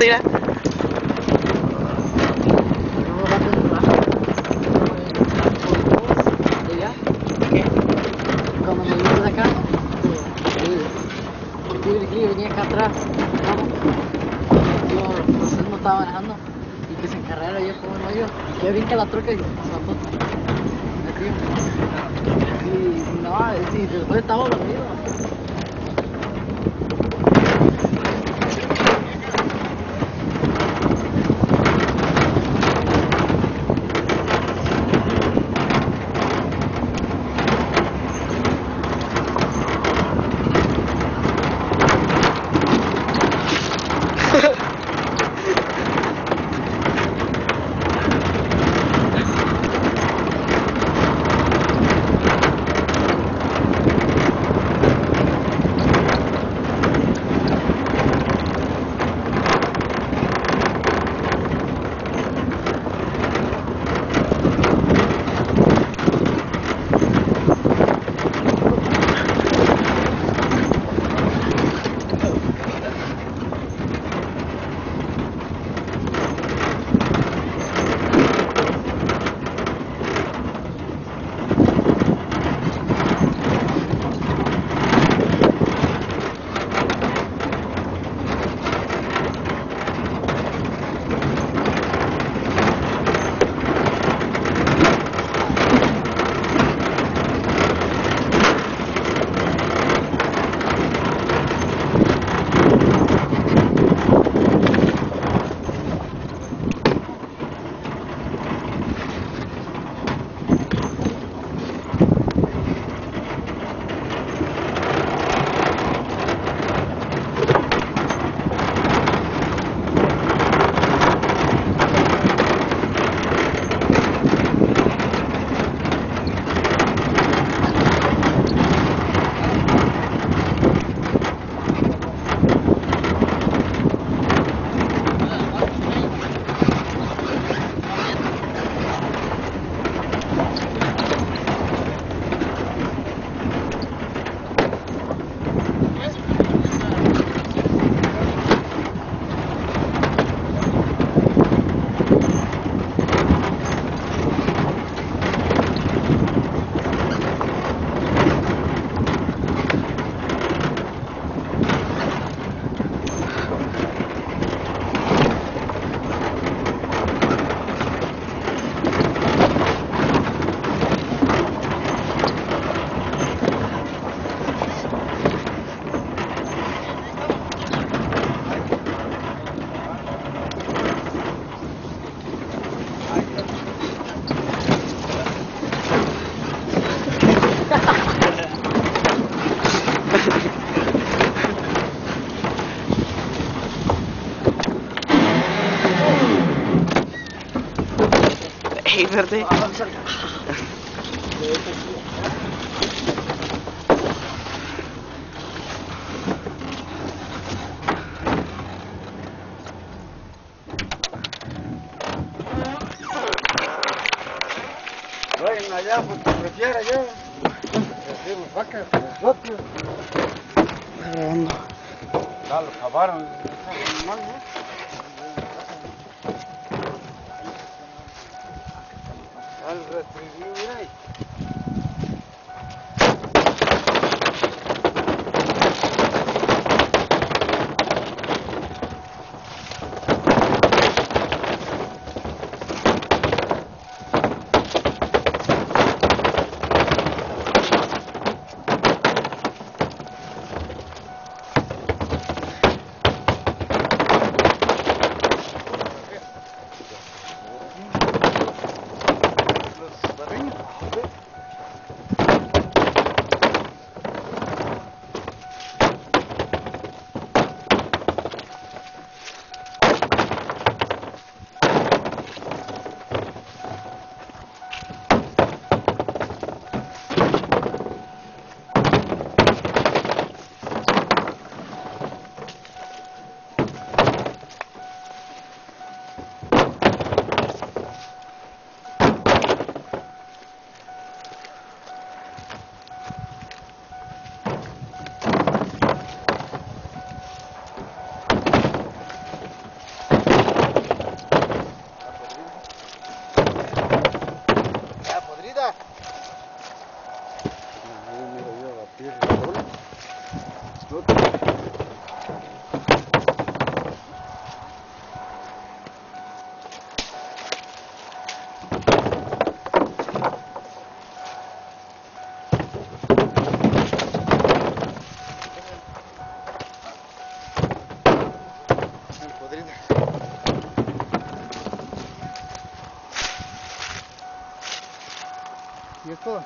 Yo tira. Cuando me vine de acá, porque yo yo venía acá atrás, yo pues no estaba manejando y que se encarrera yo como no yo, y que brinca la troca y después estaba dormido. Ey, verde. Vayan allá, pues que prefiera yo. Decimos vacas, nosotros. Grabando. Ya lo acabaron. ¿no? Al retribuir, ¿Y esto?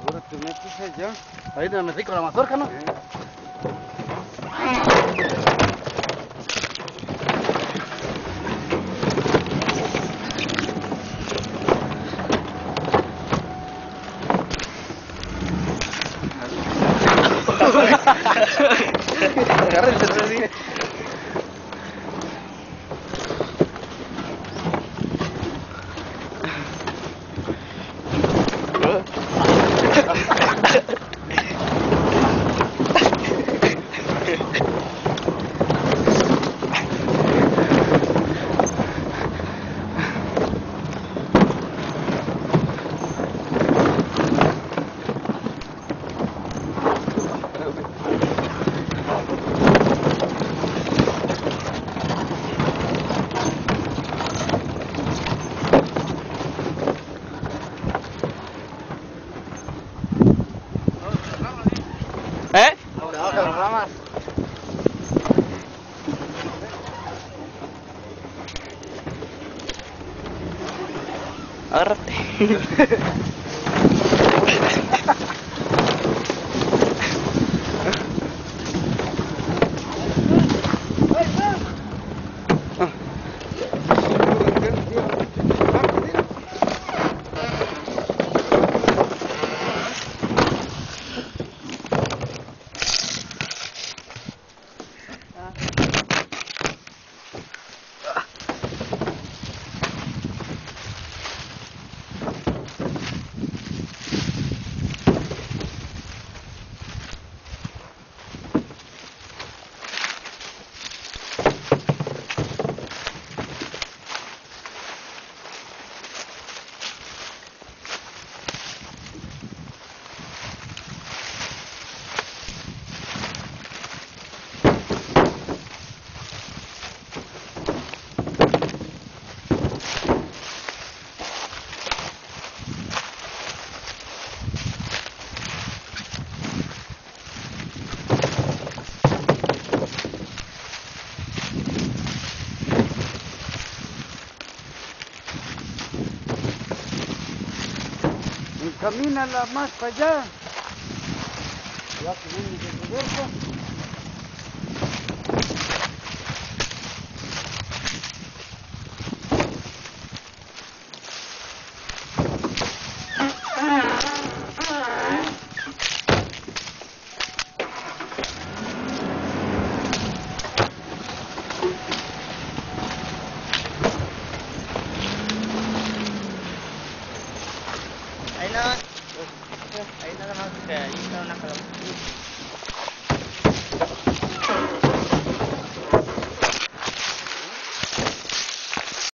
Ahora te metes allá. Ahí te metí con la mazorca, ¿no? Ja. Encamínala más para allá. Ya que viene de